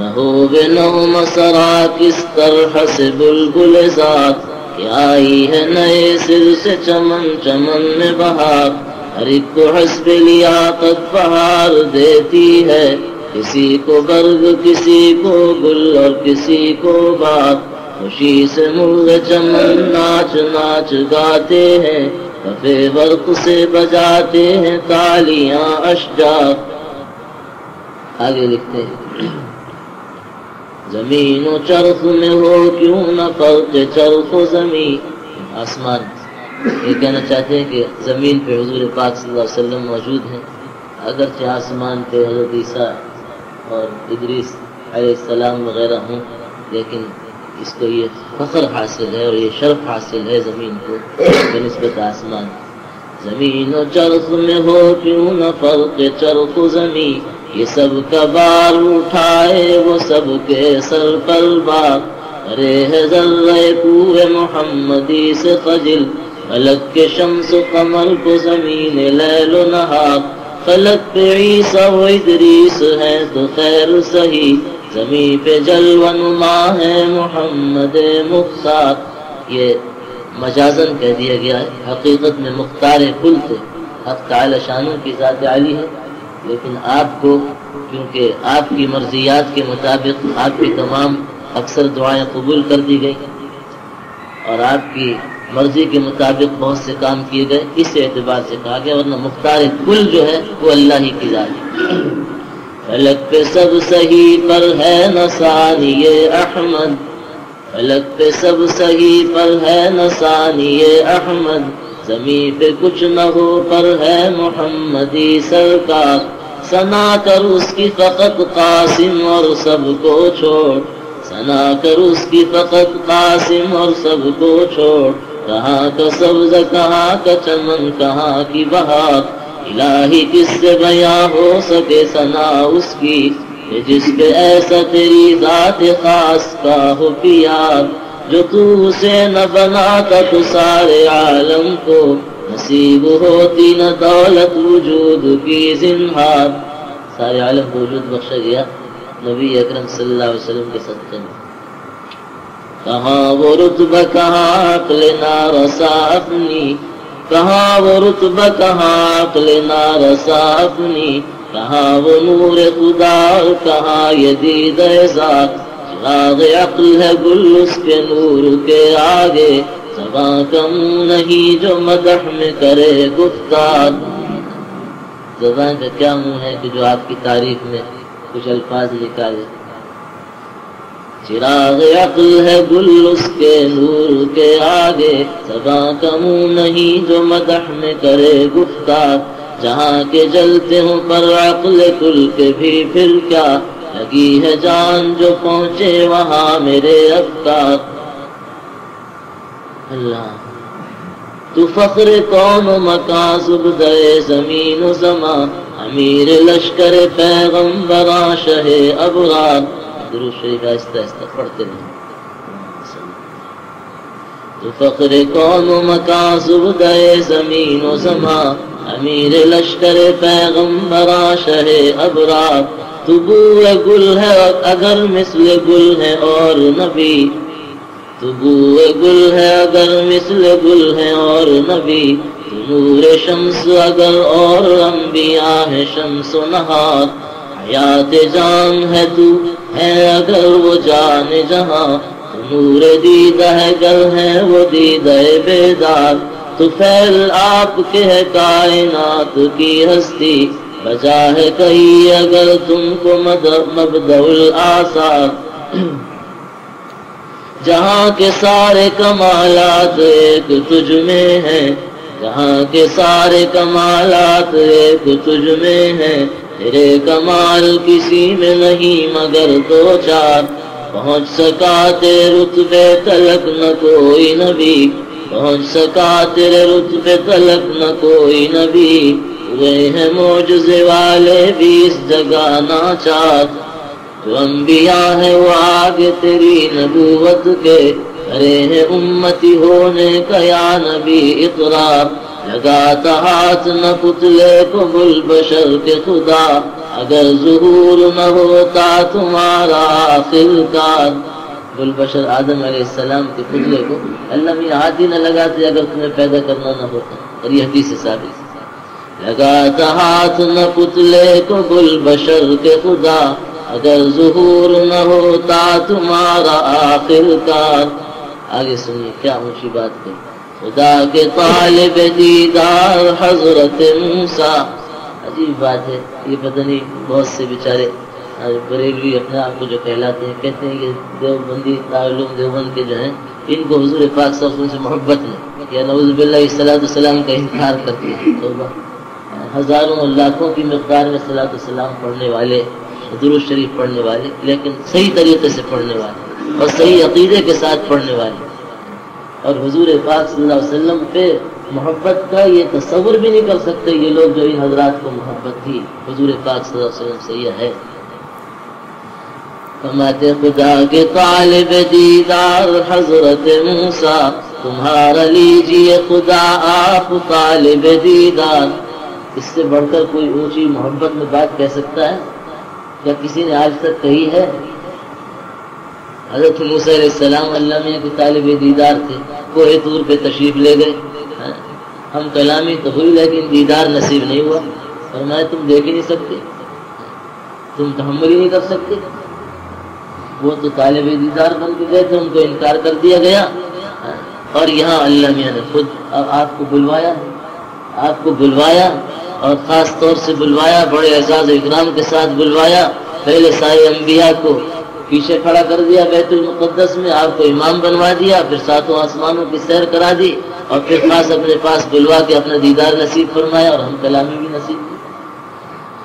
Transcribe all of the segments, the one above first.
न हो नो मसरा किस तरह से बुलबुल जात? क्या आई है नए सिर से चमन चमन में बहार। हर एक को हसब लियाकत बहार देती है। किसी को बर्ग किसी को गुल और किसी को बात। खुशी से मुर्ग चमन, नाच नाच गाते हैं। कफे वर्क से बजाते हैं तालियाँ अशजार आगे लिखते हैं। ज़मीन चरख में हो, क्यों न फ़र्क चरख ज़मीन? आसमान। ये कहना चाहते हैं कि ज़मीन पे हजूर पाक वसल्लम मौजूद हैं। अगरचे आसमान पे हज़रत ईसा और इदरीस सलाम वगैरह हों, लेकिन इसको ये फख्र हासिल है और ये शर्फ हासिल है ज़मीन को बनस्बत आसमान। ज़मीन चरख में हो, क्यों न फ़र्क चरख ज़मीन? ये सब कबार उठाए, वो सब के सर पर बार अरे है जर्रे पूरे मोहम्मदी से खजिल, फलक के शम्स कमल को ज़मीन लैलो नहार फलक पे ईसा वो इदरीस है तो खैर सही। जमी पे जलवनुमा है मोहम्मद मुख्तार। ये मजाजन कह दिया गया है, हकीकत में मुख्तार कुल थे हक ताला शानों की ज़ात आली है। लेकिन आपको, क्योंकि आपकी मर्जियात के मुताबिक आपकी तमाम अक्सर दुआएँ कबूल कर दी गई और आपकी मर्ज़ी के मुताबिक बहुत से काम किए गए, इस एतबार से कहा गया, वरना मुख्तार कुल जो है वो अल्लाह ही की जाती फलक पे सब सही पर है नसानी अहमद, फलक पे सब सही पर है नसानी अहमद। जमी पे कुछ न हो, पर है मोहम्मदी सरकार। सना कर उसकी फकत कासिम और सबको छोड़। सना कर उसकी फकत कासिम और सबको छोड़। कहाँ का सब्ज, कहाँ का चमन, कहाँ की बहार। इलाही किससे बया हो सके सना उसकी जिसके ऐसा तेरी जात खास का हो पियार। जो तू उसे न बनाता तो सारे आलम को नसीब होती न दौलत वजूद की जिन्हार। सारे आलम को वजूद बख्शा गया नबी अकरम सल्लल्लाहु अलैहि वसल्लम के सत्य में। कहाँ वो रुतबा, कहाँ अकल ना रसा अपनी? कहाँ वो रुतब, कहाँ अकल ना रसा अपनी? कहाँ वो नूर खुदा कहाँ ये दीद चिराग अक्ल है गुल उसके नूर के आगे। सबा कम नहीं जो मदह में करे गुफ्तार। जबान का क्या मुँह है कि जो आपकी तारीफ़ में कुछ अल्फाज निकाले? चिराग अक्ल है गुल उसके नूर के आगे। सबा का मुँह नहीं जो मदह में करे गुफ्तार। जहाँ के जलते हो पर अक्ल कुल के भी फिर क्या? लगी है जान जो पहुँचे वहाँ मेरे अफ्तार अल्लाह, तू फख्र कौन मका सुबदे ज़मीन जमा, अमीर लश्कर पैगम्बरा शहे अबरार। दुरुद शरीफ आहिस्ता आहिस्ता पढ़ते रहे तो फख्र कौन मका गए ज़मीन जमा, अमीर लश्कर पैगम्बरा शहे अबरार। तू गुल है और अगर मिसल गुल है और नबी। तू बूए गुल है, अगर मिसल गुल है और नबी। नूर शम्स, अगर और अम्बिया है, शम्स नहार। हयात जान है तू है, अगर वो जान जहाँ। नूर दीदा है, गल है वो दीदा बेदार। तो फैल आपके है, कायनात की हस्ती। बजा है कही अगर तुमको मबदउल आसार जहाँ के सारे कमालात एक तुझ में है। जहाँ के सारे कमालात एक तुझ में है। तेरे कमाल किसी में नहीं, मगर दो चार। पहुँच सका तेरे रुतबे तलक न कोई नबी। पहुँच सका तेरे रुतबे तलक न कोई नबी। हुए हैं मोजे वाले भी इस जगह जो अम्बिया है वो आगे तेरी नबूवत के। अरे है उम्मती होने का या नबी इकरार लगाता हाथ न पुतले को बुल बशर के खुदा। अगर जहूर न होता तुम्हारा आखिरकार। गुलबशर आदम सलाम के पुतले को अल्लाह में हाथ ही न लगाते अगर तुम्हें पैदा करना न होता। और ये हदीस साबित। लगाता हाथ न पुतले को गुलबशर के खुदा। अगर जहूर न होता तुम्हारा आखिरकार। आगे सुनिए, क्या ऊँची बात कही खुदा के तालिब दीदार हज़रत मूसा। अजीब बात है, ये पता नहीं, बहुत से बेचारे बरेलवी अपने आप को जो कहलाते हैं, कहते हैं कि देवबंदी दारुल देवबंद के जो हैं, इनको हजूर पाक सबसे मोहब्बत है। या नवज़बिल्लाम का इनकार करती हैं। तो हज़ारों और लाखों की मकदार में सलात सलाम पढ़ने वाले, दुरुस्त शरीफ पढ़ने वाले, लेकिन सही तरीके से पढ़ने वाले और सही अकीदे के साथ पढ़ने वाले। और हजूर पाक सल्लल्लाहु अलैहि वसल्लम पे मोहब्बत का ये तस्वुर भी नहीं कर सकते, ये लोग जो इन हजरात को मोहब्बत थी हजूर पाक सल्लल्लाहु अलैहि वसल्लम से यह है। फरमाते, खुदा के तालिब दीदार हज़रत मूसा, तुम्हारा लीजिए खुदा आप तालिब दीदार। इससे बढ़कर कोई ऊँची मोहब्बत में बात कह सकता है? क्या किसी ने आज तक कही है? हज़रत मूसलाम अल्लाह के तालब दीदार थे कोहे तूर पे तशरीफ़ ले गए। हम कलामी तो हुई, लेकिन दीदार नसीब नहीं हुआ। और मैं तुम देख ही नहीं सकते। तुम तहमल ही नहीं कर सकते। वो तो तालब दीदार बन के गए थे, उनको इनकार कर दिया गया। और यहाँ अल्लाह मियाँ ने खुद आपको बुलवाया। आपको बुलवाया। और ख़ास तौर से बुलवाया, बड़े एजाज इकराम के साथ बुलवाया, पहले सारे अम्बिया को पीछे खड़ा कर दिया, बैतुल मुकद्दस में आपको इमाम बनवा दिया, फिर सातों आसमानों की सैर करा दी, और फिर खास अपने पास बुलवा के अपना दीदार नसीब फरमाया, और हम कलामी भी नसीब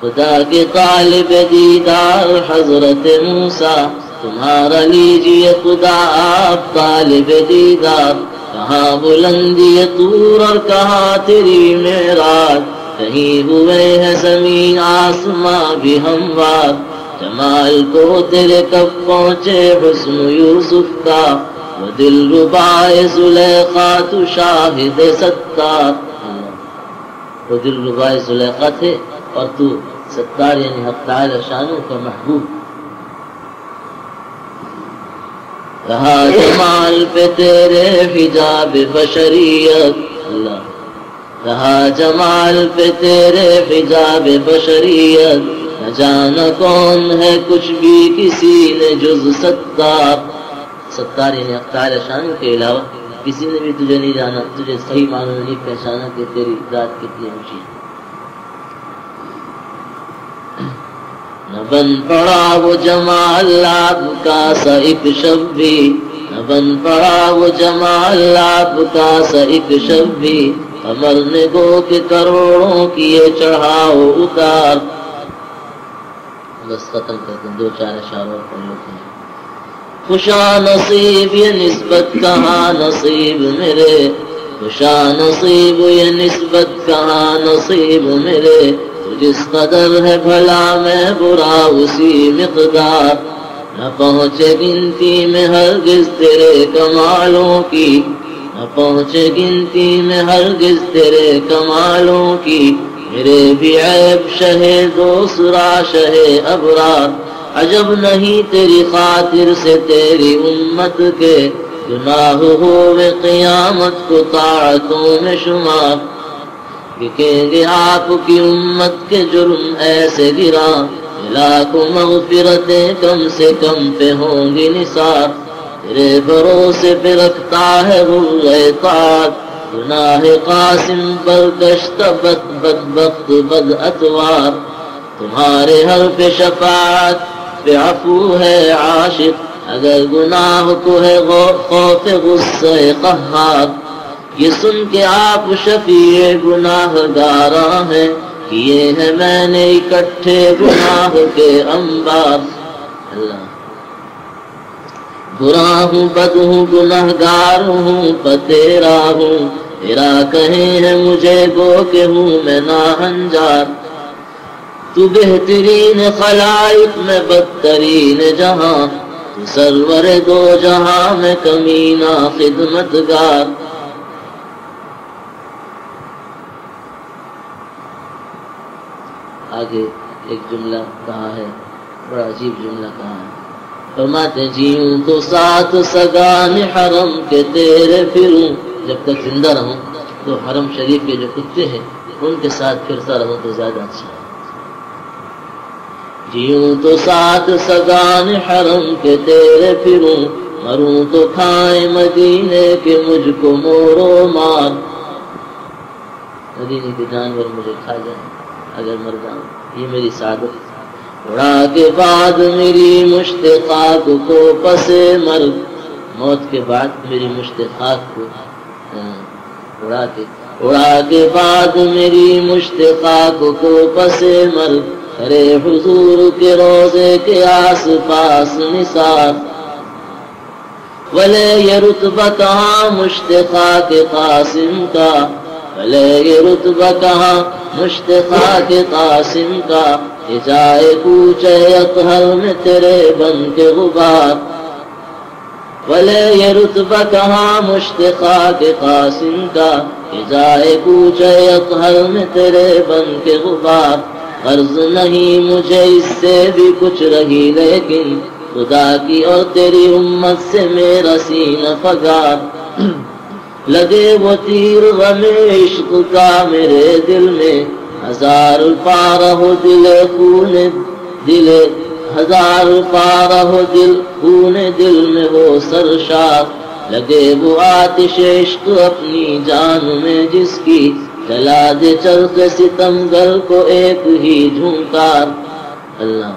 खुदा के तालिब दीदार हज़रत मूसा, तुम्हारा लीजिए खुदा, आप तालिब दीदार, कहाँ बुलंदी तूर और कहाँ तेरी मेराज? कहीं हुए हैं ज़मीन आसमां भी हमवार। जमाल को तेरे कब पहुँचे हुस्न यूसुफ का। वो दिल रुबाए जुलेखा, तू शाहिद सत्तार। वो दिल रुबाए जुलेखा थे और तू सत्तार, यानी हफ्तार शानों का महबूब। रहा जमाल पे तेरे हिजाब बशरियत। अल्लाह। रहा जमाल पे तेरे हिजाब बशरियत। न जाना कौन है कुछ भी किसी ने जुज सत्तार सत्तार यानी अख्तार शान के अलावा किसी ने भी तुझे नहीं जाना, तुझे सही मानो नहीं पहचाना कि तेरी रात कितनी ऊँची है। न बन पड़ा वो जमाल लाभ का सा एक शब्द भी न बन पड़ा वो जमाल लाभ का सा एक शब्द भी अमर ने गो के करोड़ों किए चढ़ाओ उतार। बस खत्म करते दो चार इशारों लेते हैं। खुशा नसीब ये निस्बत कहाँ नसीब मेरे। खुशा नसीब ये निस्बत कहाँ नसीब मेरे जिस कदर है भला, मैं बुरा उसी मिकदार। न पहुँचे गिनती में हरगिज तेरे कमालों की। न पहुँचे गिनती में हरगिज तेरे कमालों की। मेरे भी ऐब शहे दूसरा शहे अबरार अजब नहीं तेरी खातिर से तेरी उम्मत के। गुनाह हो वे क़यामत को ताड़तों में शुमार। बिकेंगे आपकी उम्मत के जुर्म ऐसे गिरा लाखों मगफिरतें कम से कम पे होंगी निसार। तेरे भरोसे पे रखता है ताक गुनाह कासिम पर गश्त बद बद वक्त बद अतवार। तुम्हारे हर पे शफात पे अफू है आशिक। अगर गुनाह को है वो खौफ, गुस्से कहार ये सुन के आप शफी गुनाहगारा हैं किए हैं मैंने इकट्ठे गुनाह के अंबार। अल्लाह। बुरा हूँ बद हूँ गुनाहगार हूँ पतेरा हूँ। तेरा कहे है मुझे गो के हूँ मैं नाहंजार तू बेहतरीन खलाइक में बदतरीन जहाँ। सरवर दो जहाँ, में कमीना खिदमतगार। आगे एक जुमला कहा है? बड़ा अजीब जुमला कहा है? फरमाते जीऊं तो साथ सगान हरम के तेरे फिरूं। जब तक ज़िंदा रहूँ तो हरम शरीफ के जो कुत्ते हैं, उनके साथ फिरता रहूँ तो ज़्यादा अच्छा है। तो साथ सगान हरम के तेरे फिरूं, मरूं तो खाए मदीने के मुझको मोरो मार। मदीने के जानवर मुझे खा जाए, अगर मर जाऊँ, ये मेरी सादत उड़ा के बाद मेरी मुश्ताक को पसे मर। मौत के बाद मेरी मुश्ताक को उड़ा के उड़ा के बाद मेरी मुश्ताक को पसे मर। अरे हुजूर के रोज़े के आस पास निसार। भले ये रुतबा कहाँ मुश्तखा के कासिम का? भले ये रुतबा कहाँ मुश्तखा के कासिम का? जाए कूचे अतहर में तेरे बन के गुबार। भले ये रुतबा कहाँ मुश्तखा के कासिम का। जाए कूचे अतहर में तेरे बन के गुबार। कर्ज नहीं मुझे इससे भी कुछ रही, लेकिन खुदा की और तेरी उम्मत से मेरा सीना फगार। लगे वो तीर गमे इश्क का मेरे दिल में। हज़ार पार हो दिल खून दिल हज़ार पार हो दिल खून दिल में वो सरशार लगे वो आतिश इश्क अपनी जान में जिसकी जला दे चल के सितमगर को एक ही झूंकार अल्लाह।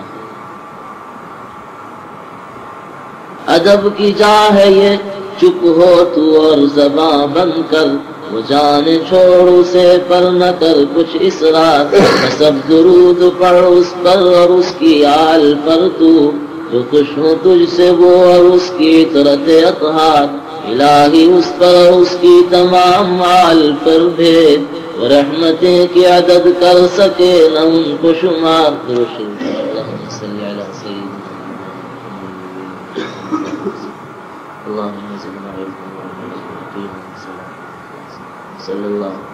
अदब की जा है ये, चुप हो तू और जबा बंद कर। वो जाने छोड़ उसे पर न कर कुछ इस रात सब दुरूद पढ़ उस पर और उसकी आल पर तू। जो खुश हो तुझसे वो और उसकी तरत अतहार। इलाही उस पर उसकी तमाम आल पर भेद। रहमतें की अदद कर सके न उनको शुमार सल्लल्लाहु अलैहि वसल्लम